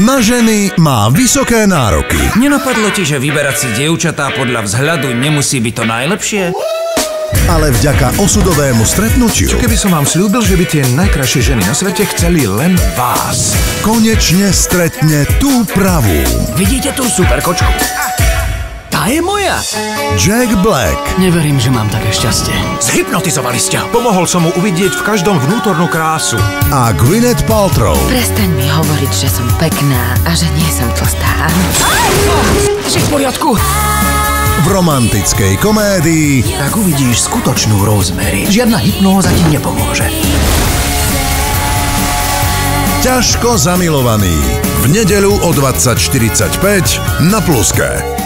Na ženy má vysoké nároky. Nenapadlo ti, že vyberať si dievčatá podľa vzhľadu nemusí byť to najlepšie? Ale vďaka osudovému stretnutiu Keby som vám slúbil, že by tie najkrajšie ženy na svete chceli len vás. konečne stretne tú pravú. Vidíte tú super kočku? Tá je moja. Jack Black Neverím, že mám také šťastie. Zhypnotizovali ste ho. Pomohol som mu uvidieť v každom vnútornú krásu. a Gwyneth Paltrow Prestaň mi hovoriť, že som pekná a že nie som tlstá. Si v poriadku? v romantickej komédii Tak uvidíš skutočnú Rosemary. Žiadna hypnóza ti nepomôže. Ťažko zamilovaný. V nedeľu o 20.45 na Pluske.